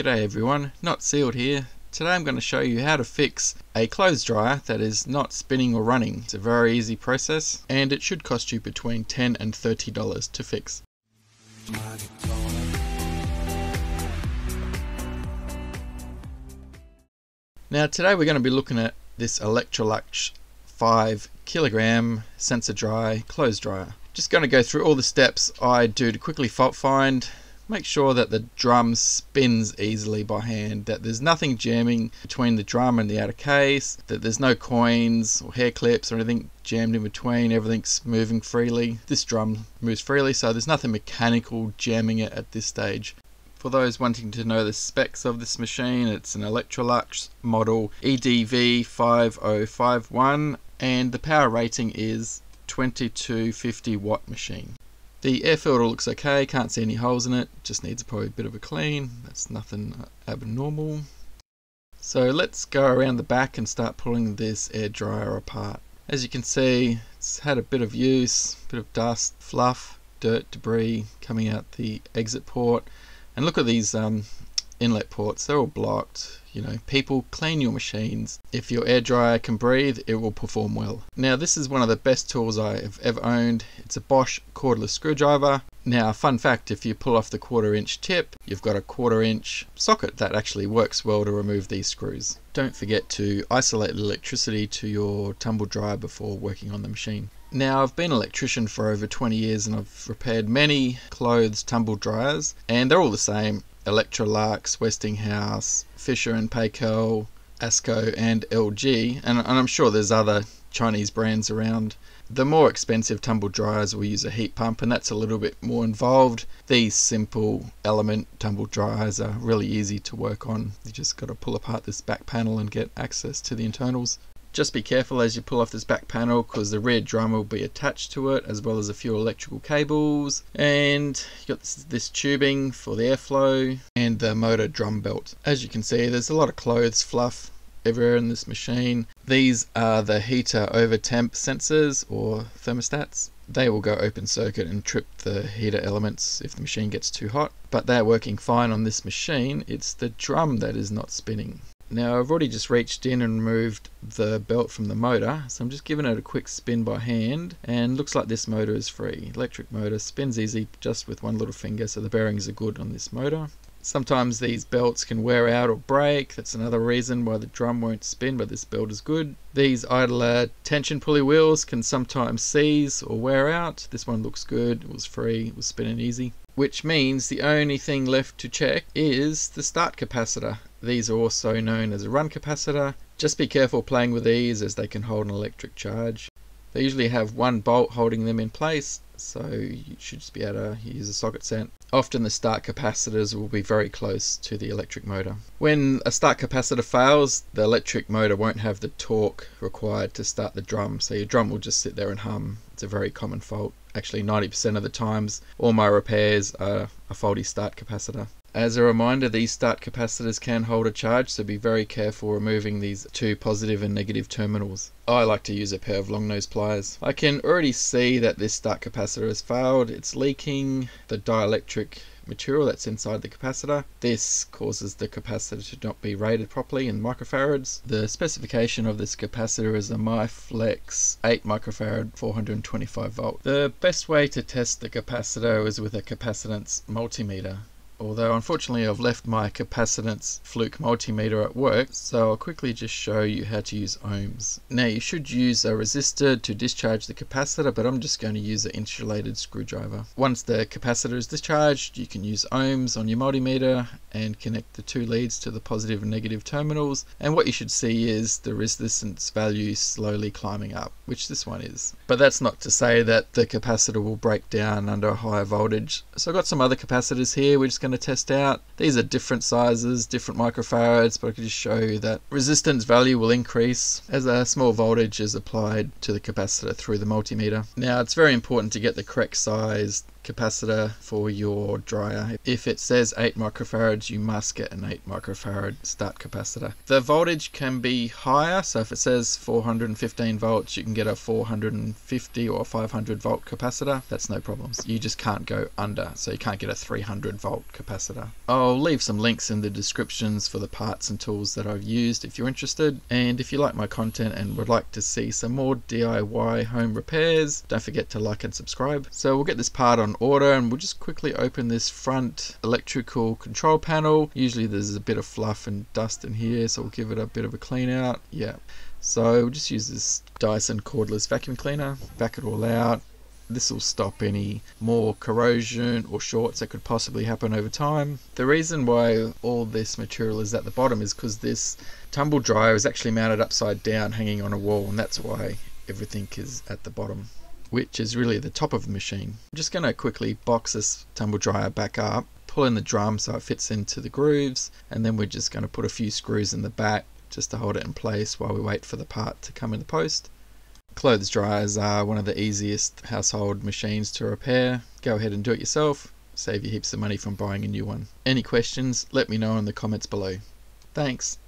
G'day everyone, Not Sealed here. Today I'm going to show you how to fix a clothes dryer that is not spinning or running. It's a very easy process and it should cost you between 10 and $30 to fix. Now today we're going to be looking at this Electrolux 5 kilogram sensor dry clothes dryer. Just going to go through all the steps I do to quickly fault find Make sure that the drum spins easily by hand, that there's nothing jamming between the drum and the outer case, that there's no coins or hair clips or anything jammed in between, everything's moving freely. This drum moves freely, so there's nothing mechanical jamming it at this stage. For those wanting to know the specs of this machine, it's an Electrolux model EDV5051 and the power rating is 2250 watt machine. The air filter looks okay, can't see any holes in it, just needs probably a bit of a clean, that's nothing abnormal. So let's go around the back and start pulling this air dryer apart. As you can see, it's had a bit of use, a bit of dust, fluff, dirt, debris coming out the exit port. And look at these um, inlet ports, they're all blocked. You know, people clean your machines. If your air dryer can breathe, it will perform well. Now, this is one of the best tools I have ever owned. It's a Bosch cordless screwdriver. Now, fun fact if you pull off the quarter inch tip, you've got a quarter inch socket that actually works well to remove these screws. Don't forget to isolate electricity to your tumble dryer before working on the machine. Now, I've been an electrician for over 20 years and I've repaired many clothes tumble dryers, and they're all the same. Electrolux, Westinghouse, Fisher and Paykel, ASKO, and LG, and, and I'm sure there's other Chinese brands around. The more expensive tumble dryers will use a heat pump, and that's a little bit more involved. These simple element tumble dryers are really easy to work on. You just got to pull apart this back panel and get access to the internals. Just be careful as you pull off this back panel because the rear drum will be attached to it as well as a few electrical cables and you've got this, this, tubing for the airflow and the motor drum belt. As you can see there's a lot of clothes fluff everywhere in this machine. These are the heater over temp sensors or thermostats. They will go open circuit and trip the heater elements if the machine gets too hot, but they're working fine on this machine. It's the drum that is not spinning. Now I've already just reached in and removed the belt from the motor so I'm just giving it a quick spin by hand and looks like this motor is free. Electric motor spins easy just with one little finger so the bearings are good on this motor. Sometimes these belts can wear out or break, that's another reason why the drum won't spin but this belt is good. These idler tension pulley wheels can sometimes seize or wear out. This one looks good, it was free, it was spinning easy which means the only thing left to check is the start capacitor. These are also known as a run capacitor. Just be careful playing with these as they can hold an electric charge. They usually have one bolt holding them in place, so you should just be able to use a socket set. Often the start capacitors will be very close to the electric motor. When a start capacitor fails, the electric motor won't have the torque required to start the drum, so your drum will just sit there and hum. It's a very common fault actually 90% of the times all my repairs are a faulty start capacitor. As a reminder, these start capacitors can hold a charge, so be very careful removing these two positive and negative terminals. I like to use a pair of long nose pliers. I can already see that this start capacitor has failed, it's leaking, the dielectric material that's inside the capacitor. This causes the capacitor to not be rated properly in microfarads. The specification of this capacitor is a Miflex 8 microfarad 425 volt. The best way to test the capacitor is with a capacitance multimeter although unfortunately I've left my capacitance fluke multimeter at work so I'll quickly just show you how to use ohms. Now you should use a resistor to discharge the capacitor but I'm just going to use an insulated screwdriver. Once the capacitor is discharged you can use ohms on your multimeter and connect the two leads to the positive and negative terminals and what you should see is the resistance value slowly climbing up which this one is. But that's not to say that the capacitor will break down under a higher voltage. So I've got some other capacitors here we're just going going to test out. These are different sizes, different microfarads, but I can just show you that resistance value will increase as a small voltage is applied to the capacitor through the multimeter. Now it's very important to get the correct size capacitor for your dryer. If it says 8 microfarads, you must get an 8 microfarad start capacitor. The voltage can be higher, so if it says 415 volts, you can get a 450 or 500 volt capacitor. That's no problems. You just can't go under, so you can't get a 300 volt capacitor. I'll leave some links in the descriptions for the parts and tools that I've used if you're interested. And if you like my content and would like to see some more DIY home repairs, don't forget to like and subscribe. So we'll get this part on order and we'll just quickly open this front electrical control panel. Usually there's a bit of fluff and dust in here, so we'll give it a bit of a clean out. Yeah. So we'll just use this Dyson cordless vacuum cleaner, back it all out, this will stop any more corrosion or shorts that could possibly happen over time. The reason why all this material is at the bottom is because this tumble dryer is actually mounted upside down hanging on a wall and that's why everything is at the bottom which is really the top of the machine. I'm just going to quickly box this tumble dryer back up, pull in the drum so it fits into the grooves and then we're just going to put a few screws in the back just to hold it in place while we wait for the part to come in the post. Clothes dryers are one of the easiest household machines to repair. Go ahead and do it yourself. Save you heaps of money from buying a new one. Any questions, let me know in the comments below. Thanks.